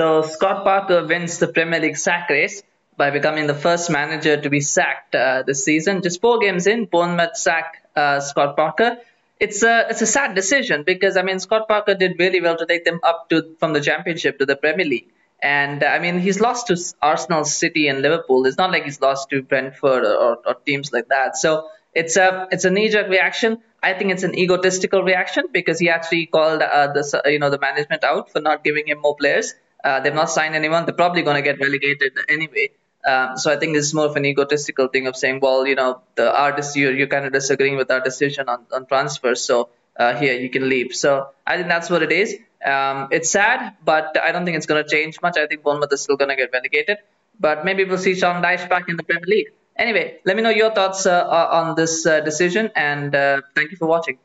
So Scott Parker wins the Premier League sack race by becoming the first manager to be sacked uh, this season. Just four games in, Bournemouth sack uh, Scott Parker. It's a it's a sad decision because I mean Scott Parker did really well to take them up to from the Championship to the Premier League, and I mean he's lost to Arsenal, City, and Liverpool. It's not like he's lost to Brentford or, or teams like that. So it's a it's a knee jerk reaction. I think it's an egotistical reaction because he actually called uh, the you know the management out for not giving him more players. Uh, they've not signed anyone. They're probably going to get relegated anyway. Um, so I think this is more of an egotistical thing of saying, well, you know, the artist you're, you're kind of disagreeing with our decision on, on transfers, so uh, here you can leave. So I think that's what it is. Um, it's sad, but I don't think it's going to change much. I think Bournemouth is still going to get relegated, but maybe we'll see Sean Dyche back in the Premier League. Anyway, let me know your thoughts uh, on this uh, decision, and uh, thank you for watching.